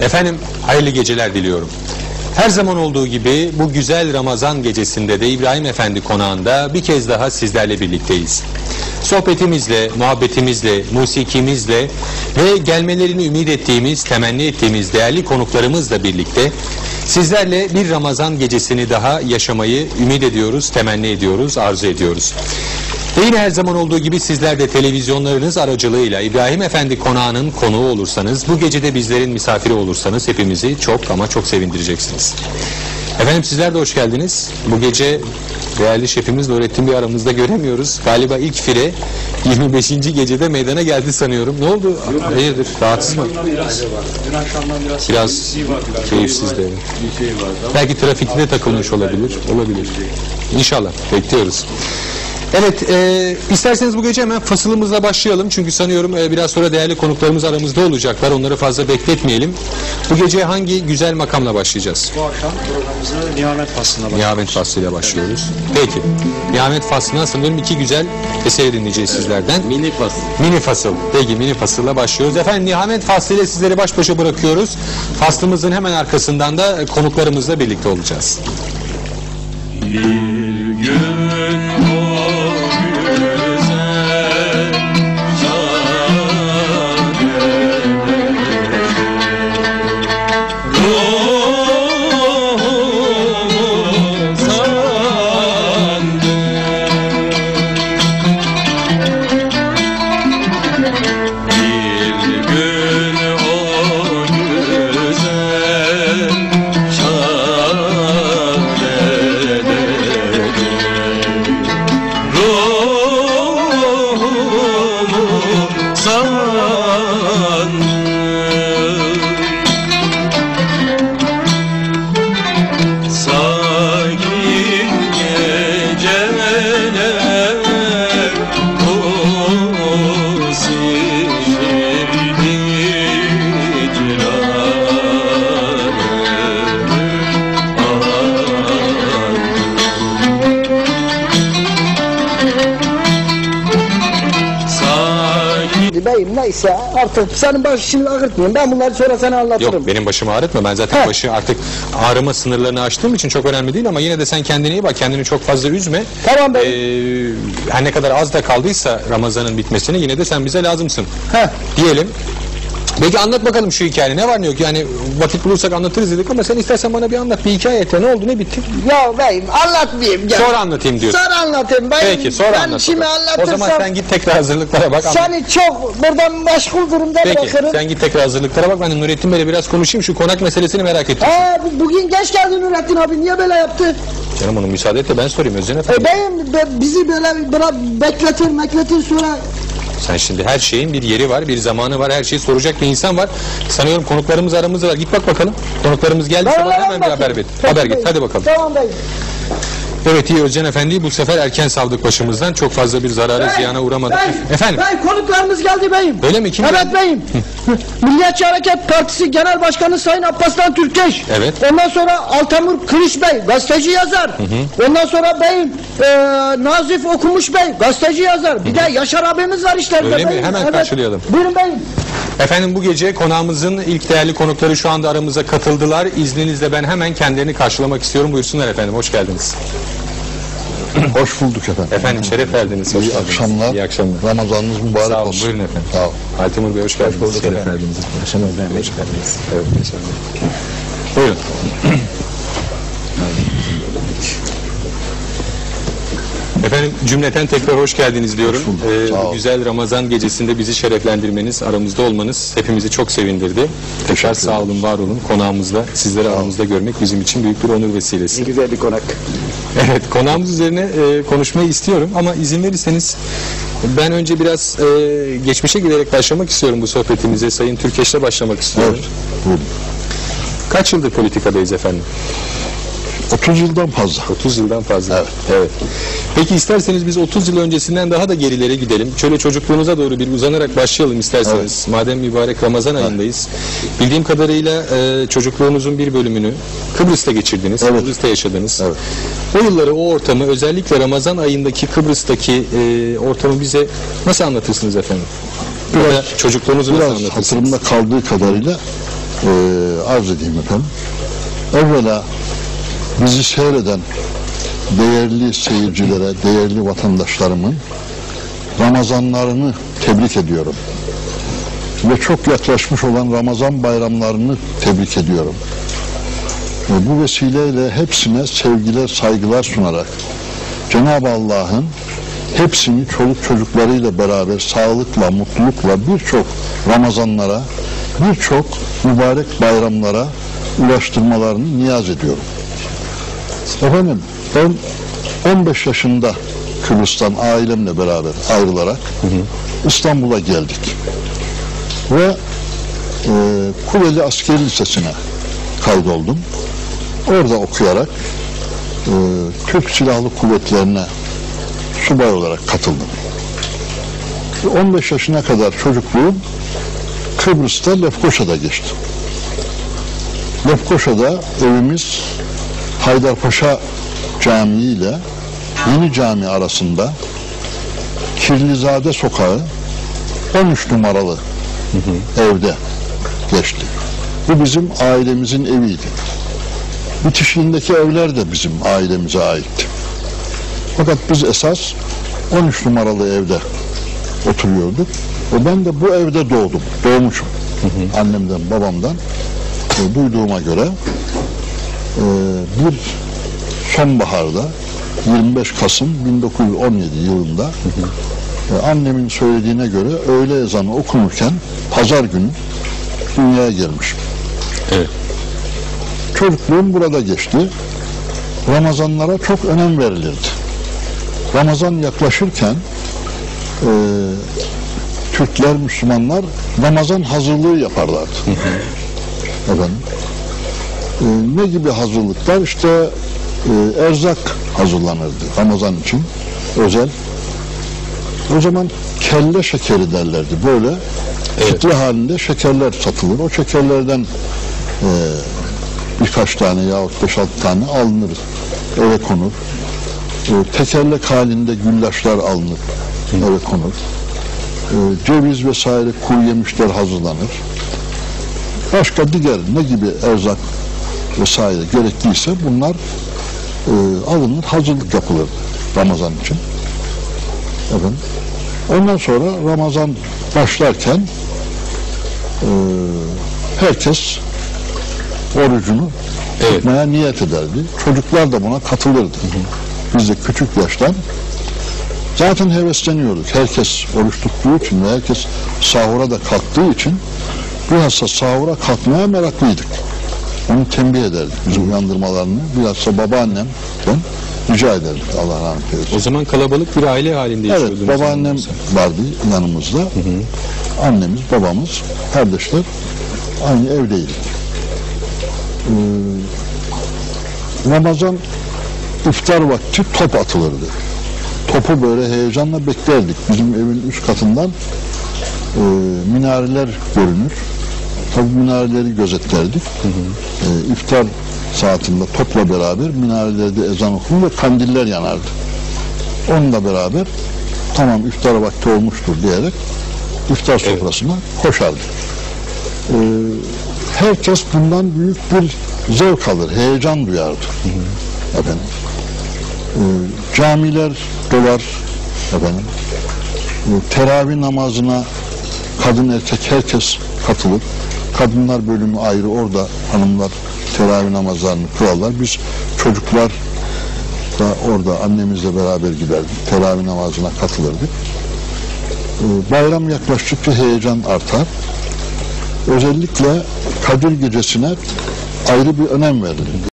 Efendim hayırlı geceler diliyorum. Her zaman olduğu gibi bu güzel Ramazan gecesinde de İbrahim Efendi konağında bir kez daha sizlerle birlikteyiz. Sohbetimizle, muhabbetimizle, musikimizle ve gelmelerini ümit ettiğimiz, temenni ettiğimiz değerli konuklarımızla birlikte sizlerle bir Ramazan gecesini daha yaşamayı ümit ediyoruz, temenni ediyoruz, arzu ediyoruz. Ve yine her zaman olduğu gibi sizler de televizyonlarınız aracılığıyla İbrahim Efendi konağının konuğu olursanız, bu gecede bizlerin misafiri olursanız hepimizi çok ama çok sevindireceksiniz. Efendim sizler de hoş geldiniz. Bu gece değerli şefimiz Nurettin bir aramızda göremiyoruz. Galiba ilk fire 25. gecede meydana geldi sanıyorum. Ne oldu? Hayırdır? Rahatsız mı? Biraz, Biraz keyifsiz de. Şey var. Belki trafikte de takılmış olabilir. Olabilir. İnşallah. Bekliyoruz. Evet, e, isterseniz bu gece hemen fasılımızla başlayalım. Çünkü sanıyorum e, biraz sonra değerli konuklarımız aramızda olacaklar. Onları fazla bekletmeyelim. Bu gece hangi güzel makamla başlayacağız? Bu akşam programımızı Nihamet Faslı'na başlıyoruz. Nihamet faslıyla başlıyoruz. Peki. Nihamet faslına sanıyorum iki güzel eser dinleyeceğiz sizlerden. Mini faslı. Mini fasıl. Peki mini fasılla başlıyoruz. Efendim Nihamet faslıyla sizleri baş başa bırakıyoruz. Faslımızın hemen arkasından da konuklarımızla birlikte olacağız. Bir Sakin Beyim neyse artık senin başını ağrıtmayayım. Ben bunları sonra sana anlatırım. Yok benim başımı ağrıtma. Ben zaten He. başı artık ağrıma sınırlarını aştığım için çok önemli değil ama yine de sen kendine iyi bak. Kendini çok fazla üzme. Tamam bey. Ee, her ne kadar az da kaldıysa Ramazan'ın bitmesine yine de sen bize lazımsın. Heh. Diyelim. Peki anlat bakalım şu hikaye ne var ne yok yani vakit bulursak anlatırız dedik ama sen istersen bana bir anlat bir hikaye et ya. ne oldu ne bitti Ya beyim anlatmayayım. Gel. sonra anlatayım diyorsun. Sonra anlatayım. Beyim, Peki sonra ben anlat. şimdi bakalım. O anlatırsam zaman sen git tekrar hazırlıklara bak. anlat. seni çok buradan meşgul durumda Peki bırakırım. sen git tekrar hazırlıklara bak ben de Nurettin Bey'le biraz konuşayım şu konak meselesini merak ettim. Aa, bu- bugün geç geldin Nurettin abi niye böyle yaptı? Canım onu müsaade et de ben sorayım Özcan E Efendi. beyim be- bizi böyle bırak bekletir bekletir sonra Sen şimdi her şeyin bir yeri var, bir zamanı var, her şeyi soracak bir insan var. Sanıyorum konuklarımız aramızda var. Git bak bakalım. Konuklarımız geldiyse bana hemen bir haber ver. Haber git. Hadi bakalım. Tamam beyim. Evet iyi Özcan Efendi bu sefer erken saldık başımızdan. Çok fazla bir zarara ziyana uğramadık. Beyim, Efendim Beyim konuklarımız geldi beyim. öyle mi? Kim Evet geldi? beyim. Milliyetçi Hareket Partisi Genel Başkanı Sayın Abbaslan Türkeş. Evet. Ondan sonra Altamur Kılıç Bey gazeteci yazar. Ondan sonra beyim e, Nazif Okumuş Bey gazeteci yazar. Bir de Yaşar abimiz var işlerinde Öyle mi? beyim. Hemen karşılayalım. Buyurun beyim. Efendim bu gece konağımızın ilk değerli konukları şu anda aramıza katıldılar. İzninizle ben hemen kendilerini karşılamak istiyorum. Buyursunlar efendim. Hoş geldiniz. Hoş bulduk efendim. Efendim şeref verdiniz. Hoş İyi geldiniz. akşamlar. İyi akşamlar. Ramazanınız mübarek Sağ olun. olsun. Buyurun efendim. Sağ olun. Altimur Bey hoş geldiniz. bulduk Şeref efendim. verdiniz. Hoş geldiniz. Evet, yaşamlar. Buyurun. Efendim cümleten tekrar hoş geldiniz diyorum. Ee, bu olun. güzel Ramazan gecesinde bizi şereflendirmeniz, aramızda olmanız hepimizi çok sevindirdi. Tekrar sağ olun, var olun. Konağımızda, sizleri aramızda görmek bizim için büyük bir onur vesilesi. Güzel bir konak. Evet, konağımız üzerine e, konuşmayı istiyorum ama izin verirseniz ben önce biraz e, geçmişe giderek başlamak istiyorum bu sohbetimize. Sayın Türkeş'le başlamak istiyorum. Evet. Buyurun. Kaç yıldır politikadayız efendim? 30 yıldan fazla. 30 yıldan fazla. Evet. evet. Peki isterseniz biz 30 yıl öncesinden daha da gerilere gidelim. Şöyle çocukluğunuza doğru bir uzanarak başlayalım isterseniz. Madem mübarek Ramazan ayındayız. Bildiğim kadarıyla e, çocukluğunuzun bir bölümünü Kıbrıs'ta geçirdiniz. Evet. Kıbrıs'ta yaşadınız. Evet. O yılları, o ortamı özellikle Ramazan ayındaki Kıbrıs'taki e, ortamı bize nasıl anlatırsınız efendim? Biraz- Ya da çocukluğunuzu nasıl Biraz anlatırsınız? hatırımda kaldığı kadarıyla e, arz edeyim efendim. Evvela bizi seyreden değerli seyircilere, değerli vatandaşlarımın Ramazanlarını tebrik ediyorum. Ve çok yaklaşmış olan Ramazan bayramlarını tebrik ediyorum. Ve bu vesileyle hepsine sevgiler, saygılar sunarak Cenab-ı Allah'ın hepsini çoluk çocuklarıyla beraber sağlıkla, mutlulukla birçok Ramazanlara, birçok mübarek bayramlara ulaştırmalarını niyaz ediyorum. Efendim ben 15 yaşında Kıbrıs'tan ailemle beraber ayrılarak İstanbul'a geldik. Ve e, Kuleli Askeri Lisesi'ne kaydoldum. Orada okuyarak e, Türk Silahlı Kuvvetlerine subay olarak katıldım. Ve 15 yaşına kadar çocukluğum Kıbrıs'ta Lefkoşa'da geçti. Lefkoşa'da evimiz Haydarpaşa Camii ile Yeni Cami arasında Kirlizade Sokağı 13 numaralı evde geçti. Bu bizim ailemizin eviydi. Bitişiğindeki evler de bizim ailemize aitti. Fakat biz esas 13 numaralı evde oturuyorduk. Ve ben de bu evde doğdum. Doğmuşum. Annemden, babamdan duyduğuma göre e, bir sonbaharda 25 Kasım 1917 yılında e, annemin söylediğine göre öğle ezanı okunurken pazar günü dünyaya gelmişim. Evet. Çocukluğum burada geçti. Ramazanlara çok önem verilirdi. Ramazan yaklaşırken e, Türkler, Müslümanlar Ramazan hazırlığı yaparlardı. Efendim. E, ne gibi hazırlıklar? İşte e, erzak hazırlanırdı Ramazan için özel. O zaman kelle şekeri derlerdi. Böyle kitle halinde şekerler satılır. O şekerlerden e, birkaç tane yahut beş altı tane alınır. Eve konur. E, tekerlek halinde güllaçlar alınır. Eve konur. E, ceviz vesaire kuru yemişler hazırlanır. Başka diğer ne gibi erzak vesaire gerekliyse bunlar e, alınır, hazırlık yapılır Ramazan için. Efendim. Ondan sonra Ramazan başlarken e, herkes orucunu Evet. tutmaya niyet ederdi. Çocuklar da buna katılırdı. Biz de küçük yaştan zaten hevesleniyorduk. Herkes oruç tuttuğu için ve herkes sahura da kalktığı için bilhassa sahura kalkmaya meraklıydık. Onu tembih ederdik. Bizi uyandırmalarını bilhassa babaannem ben rica ederdik. Allah rahmet eylesin. O zaman kalabalık bir aile halinde Evet, yaşıyordunuz. babaannem yanılmıyorsam. vardı yanımızda. Annemiz, babamız, kardeşler aynı evdeydik. Ee, Ramazan iftar vakti top atılırdı. Topu böyle heyecanla beklerdik. Bizim evin üst katından e, minareler görünür. Tabii minareleri gözetlerdik. E, iftar saatinde topla beraber minarelerde ezan okunur ve kandiller yanardı. Onunla beraber tamam iftar vakti olmuştur diyerek iftar sofrasına koşardı. Ee, herkes bundan büyük bir zevk alır, heyecan duyardı. Efendim. Ee, camiler dolar efendim. Ee, teravih namazına kadın erkek herkes katılır. Kadınlar bölümü ayrı orada hanımlar teravih namazlarını kılarlar. Biz çocuklar da orada annemizle beraber giderdik. Teravih namazına katılırdık. Ee, Bayram yaklaştıkça heyecan artar. Özellikle Kadir Gecesi'ne ayrı bir önem verilir.